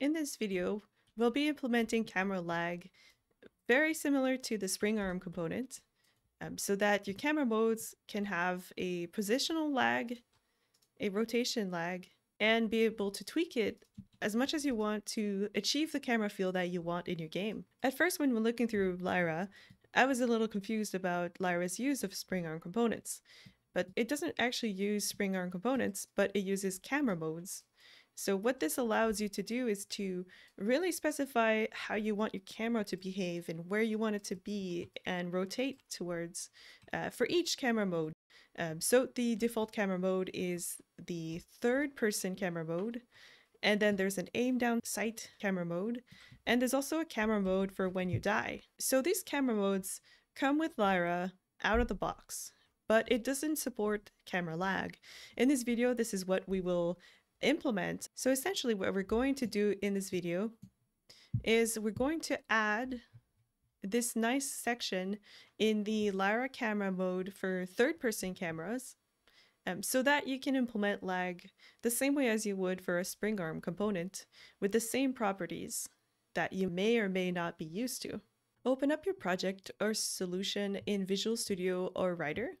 In this video, we'll be implementing camera lag very similar to the spring arm component um, so that your camera modes can have a positional lag, a rotation lag, and be able to tweak it as much as you want to achieve the camera feel that you want in your game. At first, when we're looking through Lyra, I was a little confused about Lyra's use of spring arm components, but it doesn't actually use spring arm components, but it uses camera modes. So what this allows you to do is to really specify how you want your camera to behave and where you want it to be and rotate towards uh, for each camera mode. Um, so the default camera mode is the third person camera mode. And then there's an aim down sight camera mode. And there's also a camera mode for when you die. So these camera modes come with Lyra out of the box, but it doesn't support camera lag. In this video, this is what we will implement. So essentially what we're going to do in this video is we're going to add this nice section in the Lyra camera mode for third person cameras um, so that you can implement lag the same way as you would for a spring arm component with the same properties that you may or may not be used to. Open up your project or solution in Visual Studio or Rider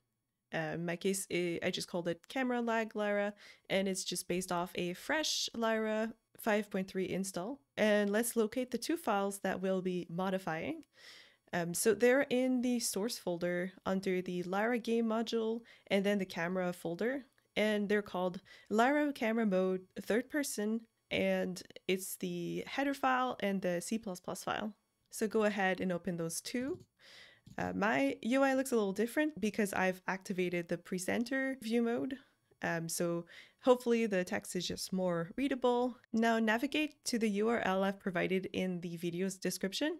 uh, my case, it, I just called it Camera Lag Lyra, and it's just based off a fresh Lyra 5.3 install. And let's locate the two files that we'll be modifying. Um, so they're in the source folder under the Lyra game module and then the camera folder. And they're called Lyra camera mode third person. And it's the header file and the C++ file. So go ahead and open those two. Uh, my UI looks a little different because I've activated the presenter view mode. Um, so hopefully the text is just more readable. Now navigate to the URL I've provided in the video's description.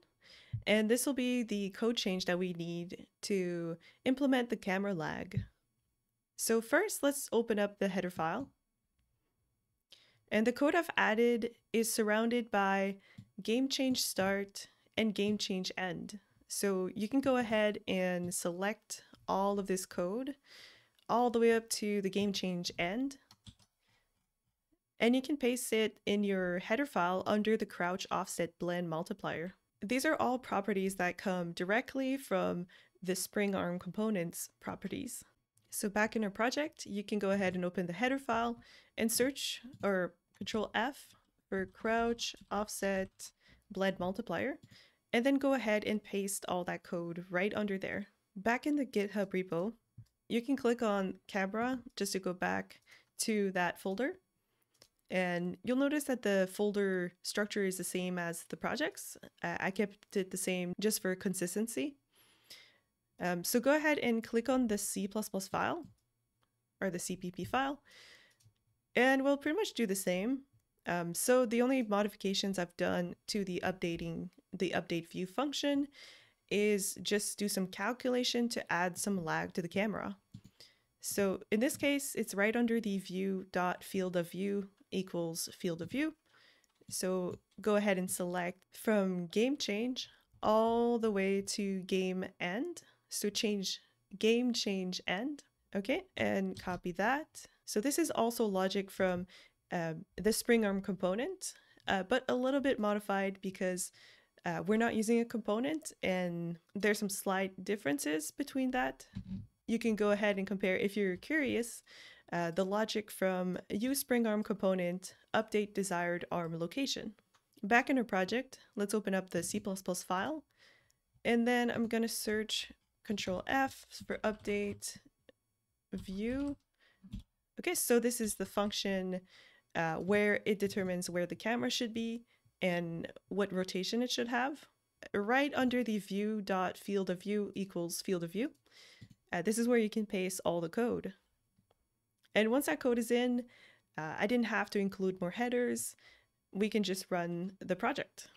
And this will be the code change that we need to implement the camera lag. So first, let's open up the header file. And the code I've added is surrounded by game change start and game change end. So you can go ahead and select all of this code all the way up to the game change end. And you can paste it in your header file under the crouch offset blend multiplier. These are all properties that come directly from the spring arm components properties. So back in our project, you can go ahead and open the header file and search or control F for crouch offset blend multiplier and then go ahead and paste all that code right under there. Back in the GitHub repo, you can click on camera just to go back to that folder. And you'll notice that the folder structure is the same as the projects. I kept it the same just for consistency. Um, so go ahead and click on the C++ file or the CPP file. And we'll pretty much do the same. Um, so the only modifications I've done to the updating the update view function is just do some calculation to add some lag to the camera. So in this case, it's right under the view dot field of view equals field of view. So go ahead and select from game change all the way to game end. So change game change end. Okay, and copy that. So this is also logic from um, the spring arm component, uh, but a little bit modified because uh, we're not using a component and there's some slight differences between that. You can go ahead and compare if you're curious uh, the logic from use spring arm component update desired arm location. Back in our project, let's open up the C++ file and then I'm going to search control F for update view. Okay, so this is the function uh, where it determines where the camera should be and what rotation it should have. Right under the view dot field of view equals field of view, uh, this is where you can paste all the code. And once that code is in, uh, I didn't have to include more headers. We can just run the project.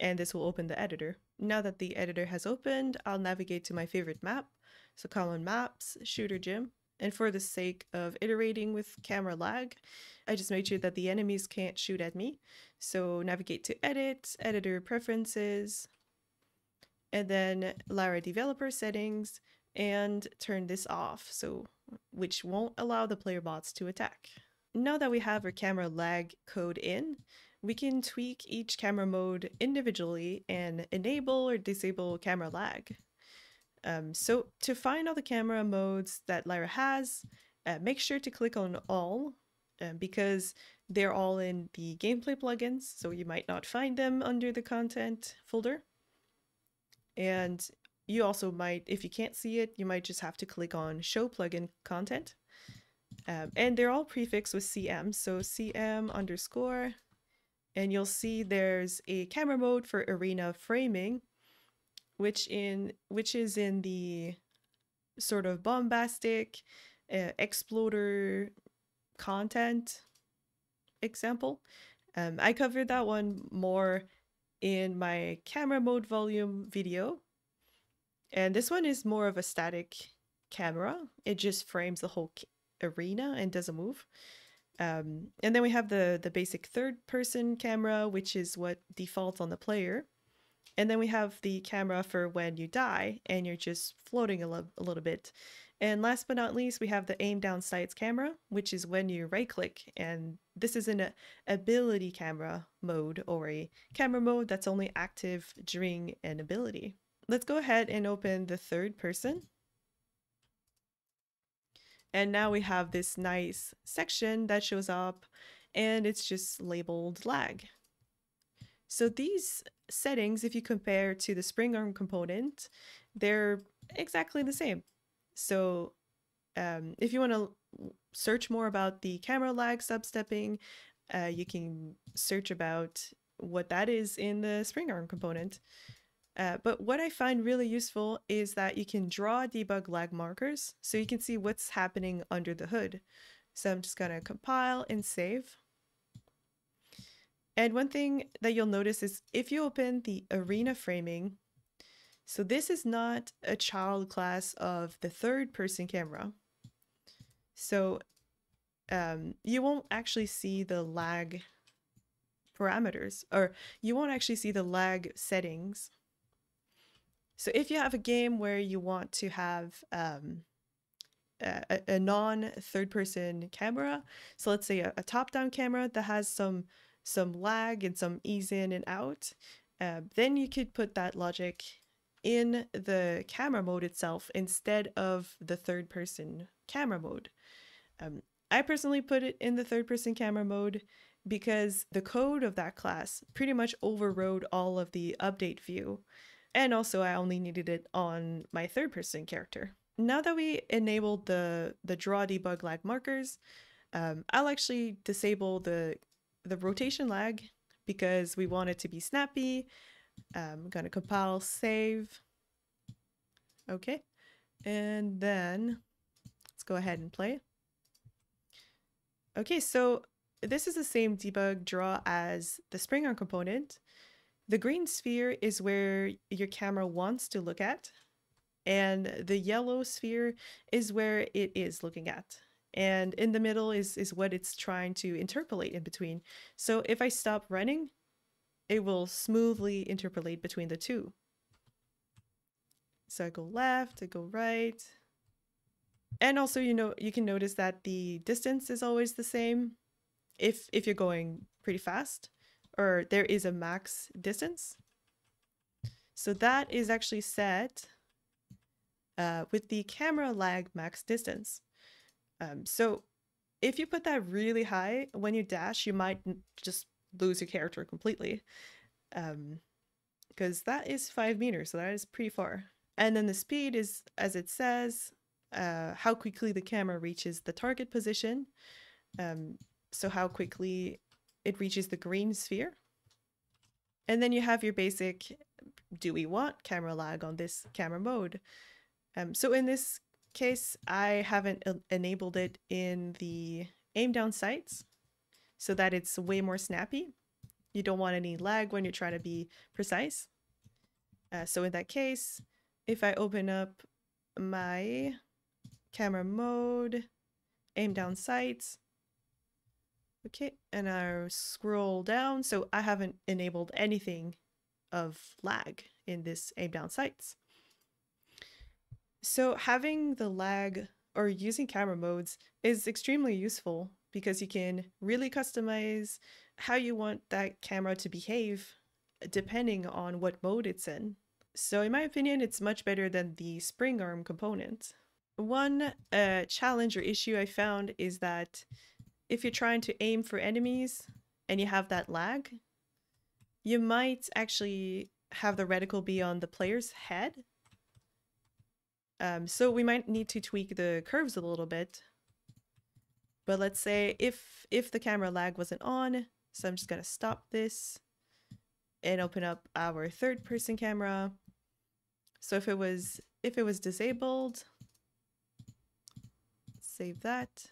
And this will open the editor. Now that the editor has opened, I'll navigate to my favorite map. So Common Maps, Shooter Gym. And for the sake of iterating with camera lag, I just made sure that the enemies can't shoot at me. So navigate to Edit, Editor Preferences, and then Lyra Developer Settings, and turn this off, so which won't allow the player bots to attack. Now that we have our camera lag code in, we can tweak each camera mode individually and enable or disable camera lag. Um, so to find all the camera modes that Lyra has, uh, make sure to click on all uh, because they're all in the gameplay plugins, so you might not find them under the content folder. And you also might, if you can't see it, you might just have to click on show plugin content. Um, and they're all prefixed with CM, so CM underscore, and you'll see there's a camera mode for arena framing, which in which is in the sort of bombastic uh, exploder content example. Um, I covered that one more in my camera mode volume video. And this one is more of a static camera. It just frames the whole arena and doesn't move. Um, and then we have the, the basic third person camera, which is what defaults on the player. And then we have the camera for when you die and you're just floating a, a little bit. And last but not least, we have the aim down sights camera, which is when you right click. And this is an ability camera mode or a camera mode that's only active during an ability. Let's go ahead and open the third person. And now we have this nice section that shows up and it's just labeled lag. So these settings, if you compare to the spring arm component, they're exactly the same. So um, if you want to search more about the camera lag substepping, uh, you can search about what that is in the spring arm component. Uh, but what I find really useful is that you can draw debug lag markers so you can see what's happening under the hood. So I'm just going to compile and save. And one thing that you'll notice is if you open the arena framing, so this is not a child class of the third person camera. So um, you won't actually see the lag parameters or you won't actually see the lag settings. So if you have a game where you want to have um, a, a non third person camera, so let's say a, a top down camera that has some some lag and some ease in and out, uh, then you could put that logic in the camera mode itself instead of the third person camera mode. Um, I personally put it in the third person camera mode because the code of that class pretty much overrode all of the update view. And also I only needed it on my third person character. Now that we enabled the, the draw debug lag markers, um, I'll actually disable the, the rotation lag because we want it to be snappy I'm um, gonna compile, save. Okay, and then let's go ahead and play. Okay, so this is the same debug draw as the spring arm component. The green sphere is where your camera wants to look at, and the yellow sphere is where it is looking at. And in the middle is, is what it's trying to interpolate in between. So if I stop running, it will smoothly interpolate between the two. So I go left, I go right. And also, you know, you can notice that the distance is always the same if if you're going pretty fast or there is a max distance. So that is actually set uh, with the camera lag max distance. Um, so if you put that really high, when you dash, you might just lose your character completely. Um, because that is five meters, so that is pretty far. And then the speed is, as it says, uh, how quickly the camera reaches the target position. Um, so how quickly it reaches the green sphere. And then you have your basic, do we want camera lag on this camera mode? Um, so in this case, I haven't enabled it in the aim down sights so that it's way more snappy. You don't want any lag when you're trying to be precise. Uh, so in that case, if I open up my camera mode, aim down sights, okay, and I scroll down, so I haven't enabled anything of lag in this aim down sights. So having the lag or using camera modes is extremely useful because you can really customize how you want that camera to behave depending on what mode it's in. So in my opinion, it's much better than the spring arm component. One uh, challenge or issue I found is that if you're trying to aim for enemies and you have that lag, you might actually have the reticle be on the player's head. Um, so we might need to tweak the curves a little bit. But let's say if if the camera lag wasn't on, so I'm just gonna stop this and open up our third person camera. So if it was if it was disabled, save that,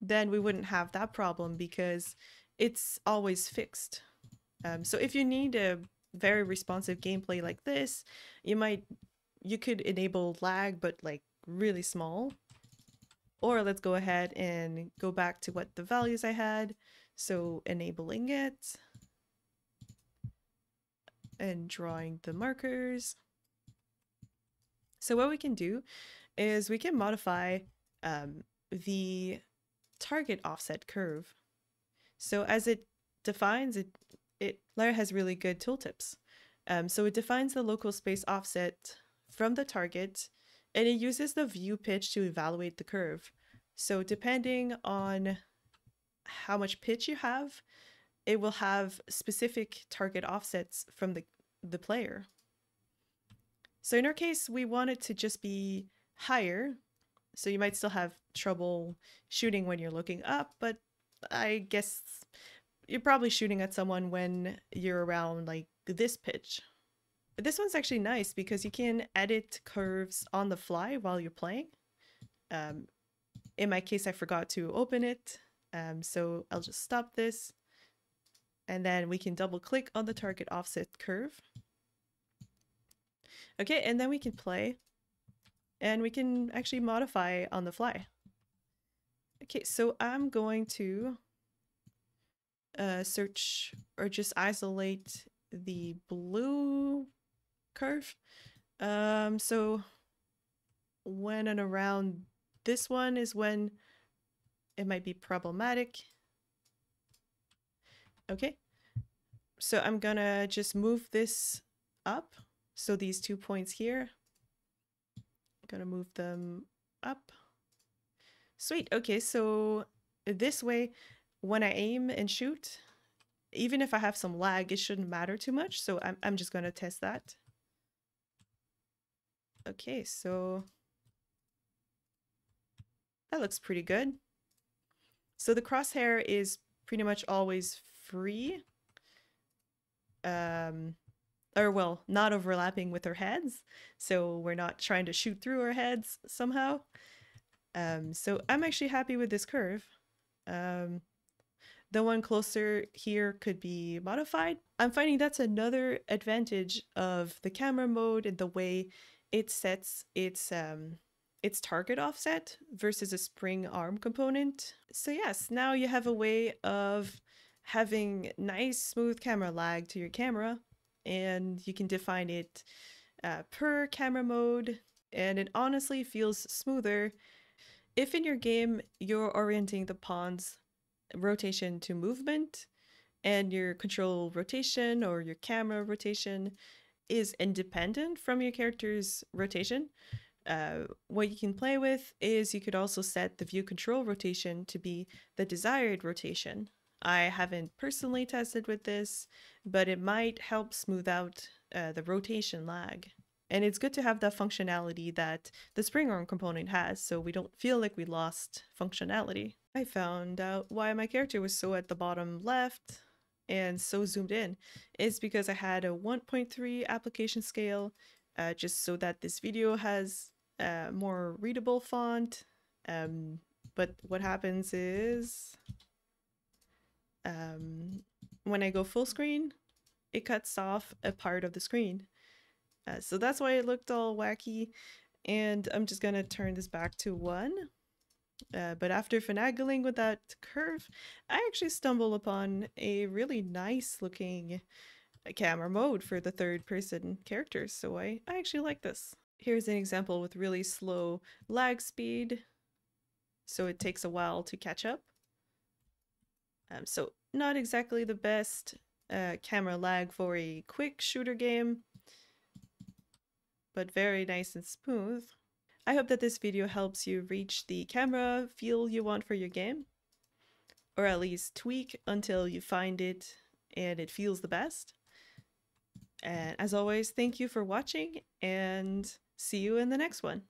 then we wouldn't have that problem because it's always fixed. Um, so if you need a very responsive gameplay like this, you might you could enable lag but like really small. Or let's go ahead and go back to what the values I had. So enabling it and drawing the markers. So what we can do is we can modify um, the target offset curve. So as it defines it, it Lyra has really good tooltips. Um, so it defines the local space offset from the target and it uses the view pitch to evaluate the curve. So depending on how much pitch you have, it will have specific target offsets from the, the player. So in our case, we want it to just be higher. So you might still have trouble shooting when you're looking up, but I guess you're probably shooting at someone when you're around like this pitch. This one's actually nice because you can edit curves on the fly while you're playing. Um, in my case, I forgot to open it, um, so I'll just stop this and then we can double click on the target offset curve. Okay, and then we can play and we can actually modify on the fly. Okay, so I'm going to uh, search or just isolate the blue curve. Um, so when and around this one is when it might be problematic. Okay, so I'm gonna just move this up. So these two points here, I'm gonna move them up. Sweet, okay, so this way, when I aim and shoot, even if I have some lag, it shouldn't matter too much. So I'm, I'm just gonna test that. Okay, so that looks pretty good. So the crosshair is pretty much always free. Um, or well, not overlapping with our heads. So we're not trying to shoot through our heads somehow. Um, so I'm actually happy with this curve. Um, the one closer here could be modified. I'm finding that's another advantage of the camera mode and the way it sets its um, its target offset versus a spring arm component. So yes, now you have a way of having nice smooth camera lag to your camera and you can define it uh, per camera mode and it honestly feels smoother if in your game you're orienting the pawn's rotation to movement and your control rotation or your camera rotation is independent from your character's rotation, uh, what you can play with is you could also set the view control rotation to be the desired rotation. I haven't personally tested with this, but it might help smooth out uh, the rotation lag. And it's good to have that functionality that the spring arm component has, so we don't feel like we lost functionality. I found out why my character was so at the bottom left and so zoomed in is because I had a 1.3 application scale uh, just so that this video has a more readable font. Um, but what happens is um, when I go full screen, it cuts off a part of the screen. Uh, so that's why it looked all wacky. And I'm just gonna turn this back to one. Uh, but after finagling with that curve, I actually stumble upon a really nice looking camera mode for the third person characters. So I, I actually like this. Here's an example with really slow lag speed. so it takes a while to catch up. Um, so not exactly the best uh, camera lag for a quick shooter game, but very nice and smooth. I hope that this video helps you reach the camera feel you want for your game, or at least tweak until you find it and it feels the best. And as always, thank you for watching and see you in the next one.